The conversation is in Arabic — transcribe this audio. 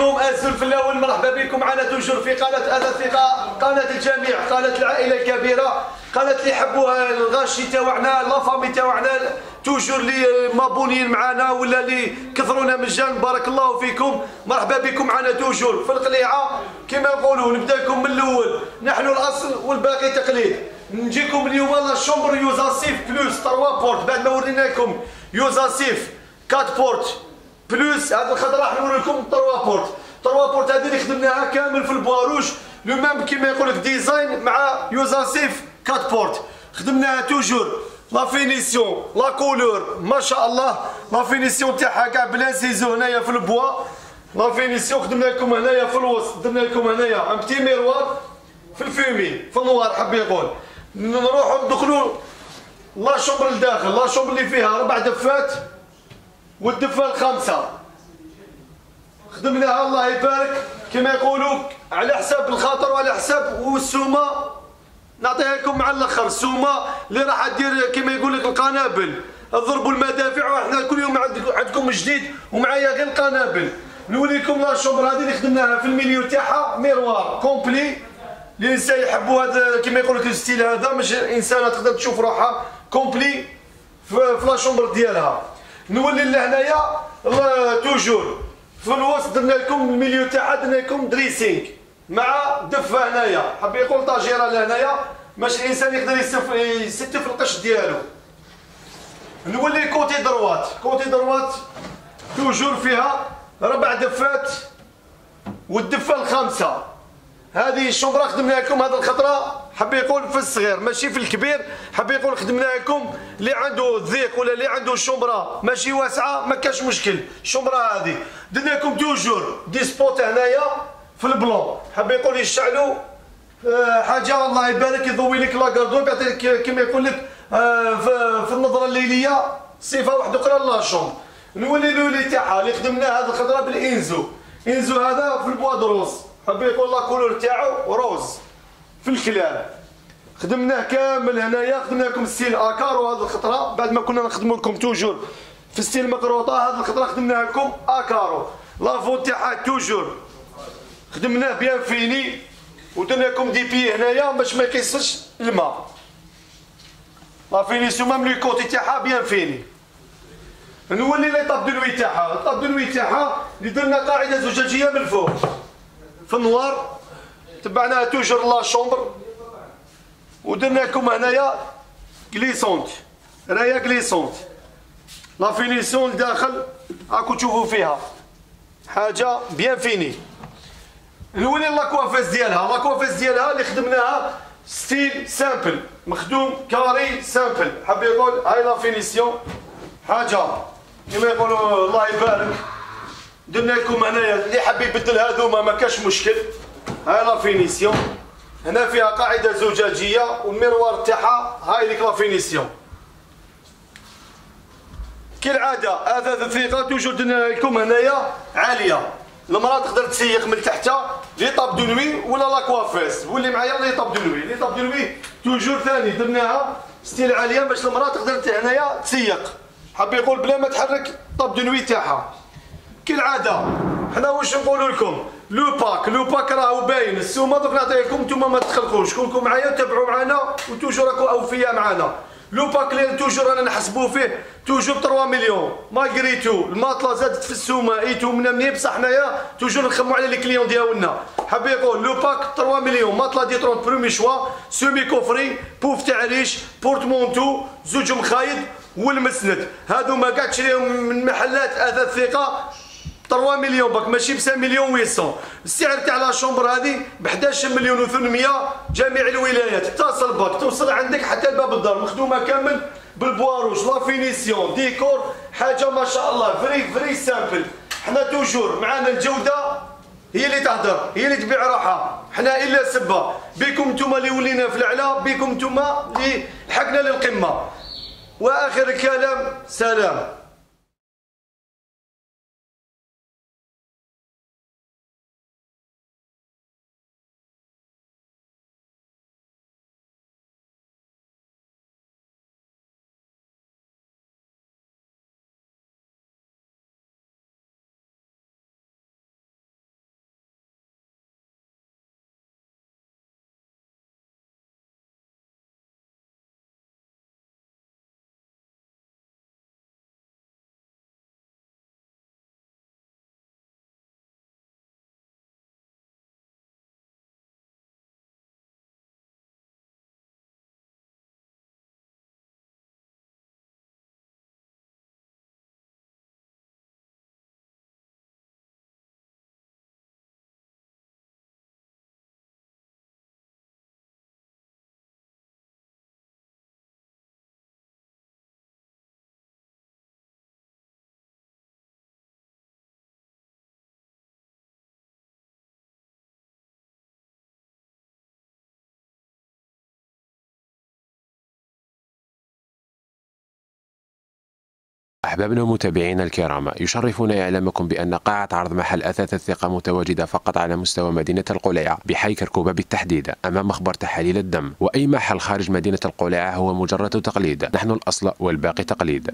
الزلف الأول مرحبا بكم معنا toujours في قناة أنا الثقه قناة الجميع قناة العائلة الكبيرة قناة اللي يحبوها الغاشي تاعنا la famille تاعنا toujours اللي مابونين معنا ولا اللي كثرونا من جنب بارك الله فيكم. مرحبا بكم معنا toujours في القليعة كما نقولوا نبدأ لكم من الأول. نحن الأصل والباقي تقليد. نجيكم اليوم la chambre يوزرسيف plus 3 portes. بعد ما ورينا لكم يوزرسيف 4 portes. plus هذا الخطرة راح نوري لكم 3 portes. 3 portes هذه اللي خدمناها كامل في ال bois rouge le même كيما يقول لك design مع يوزرسيف 4 portes. خدمناها toujours. la finition la couleur. ما شاء الله. la finition تاعها كاع بال ciseau هنايا في ال bois. la finition خدمنا لكم هنايا في الوسط. درنا لكم هنايا. un petit miroir في ال fumé في ال noir حب يقول. نروحوا ندخلوا la chambre لداخل. la chambre اللي فيها أربع دفات. والدفه الخامسه خدمناها الله يبارك. كما يقولوا على حساب الخاطر وعلى حساب والسومه نعطيها لكم مع الأخر السومه اللي راح دير كما يقول لك القنابل. الضرب المدافع وحنا كل يوم عندكم جديد ومعايا غير القنابل. نولي لكم la chambre هذه اللي خدمناها في ال milieu تاعها miroir complet. الإنسان يحبوا هذا كما يقول لك ال style هذا مش انسانه تقدر تشوف روحها. complet في la chambre ديالها. نولي لهنايا toujours. في الوسط درنا لكم ال milieu تاعها درنا لكم dressing. مع دفة هنايا. حب يقول étagère لهنايا؟ باش الإنسان يقدر يستف القش ديالو. نولي côté droite. côté droite toujours فيها ربع دفات والدفة الخامسة. هذه الشومبرا خدمنا لكم هذه الخطرة. حب يقول في الصغير ماشي في الكبير. حب يقول خدمنا لكم اللي عنده الضيق ولا اللي عنده الشومبرا ماشي واسعة ما كاش مشكل. الشومبرا هذه. درنا لكم toujours des spots هنايا في ال plafond. حب يقول يشعلوا آه، حاجة الله يبارك يضوي لك لاكاردو يعطيك كما يقول لك آه، في النظرة الليلية. صفة واحدة أخرى لا نولي لولي تاعها اللي خدمناها هذه الخضره بالإنزو. إنزو هذا في البوا دروس حب يقول لا كولور تاعو روز في الكلاب خدمناه كامل هنايا خدمنا لكم ستيل اكارو هذه الخطرة. بعد ما كنا نخدموا لكم توجور في ستيل مقروطة هذه الخطرة خدمناها لكم اكارو لافون تاعها توجور. خدمناه بيان فيني ودرنا لكم دي بي هنايا باش ما يكيسش الماء. la finition même les côtés تاعها bien fini. نولي les tables de تاعها. tables de تاعها اللي درنا قاعدة زجاجية من الفوق. في ال noir تبعناها toujours la chambre ودرنا لكم هنايا coulissante رايا coulissante la finition لداخل راكو تشوفوا فيها. حاجة bien fini. نولي la coiffeuse ديالها. la coiffeuse ديالها اللي خدمناها style simple. مخدوم carré simple. حاب يقول هاي la finition؟ حاجة. كما يقولوا الله يبارك. درنا لكم هنايا اللي حاب يبدل هذوما ما كاش مشكل. هاي la finition. هنا فيها قاعدة زجاجية وال miroir تاعها هاي ديك la finition. كالعادة هذا الثقة toujours درنا لكم هنايا عالية. المرأة تقدر تسيق من تحتها les tables de nuit ولا la coiffeuse واللي معايا les tables de nuit. les tables de nuit toujours ثاني درناها style عالية باش المرأة تقدر هنايا تسيق. حاب يقول بلا ما تحرك table de nuit تاعها. كالعادة. حنا واش نقولوا لكم؟ لو باك le pack راهو باين. السومة دوك نعطيكم نتوما ما تخلقوش. كونكم معايا تابعوا معنا و toujours راكم أوفياء معنا لو باك اللي توجور رانا نحسبوه فيه toujours 3 مليون. malgré tout الماطلة زادت في السومة. et tout من مني بصح حنايا toujours نخمو على les clients ديالنا. حاب يقول le pack 3 مليون. ماطلة D 30 premier choix sommier coffré pouf تاع ريش porte-manteau زوج مخايد والمسند. هادو ما كاع تشريهم من محلات اثاث ثقة. 3 مليون pack ماشي ب 5 مليون 800 السعر تاع la chambre هذه ب 11 مليون و800 جميع الولايات. اتصل pack توصل عندك حتى لباب الدار مخدومة كامل بال bois rouge la finition décor حاجة ما شاء الله vrai vrai simple. حنا توجور معانا الجودة هي اللي تهدر هي اللي تبيع روحها حنا إلا سبه بكم نتوما اللي ولينا في الاعلى بكم نتوما اللي لحقنا للقمة. وآخر الكلام سلام. أحبابنا ومتابعينا الكرام يشرفنا إعلامكم بأن قاعة عرض محل أثاث الثقة متواجدة فقط على مستوى مدينة القليعة بحي كركوبة بالتحديد أمام مخبر تحاليل الدم وأي محل خارج مدينة القليعة هو مجرد تقليد نحن الأصل والباقي تقليد.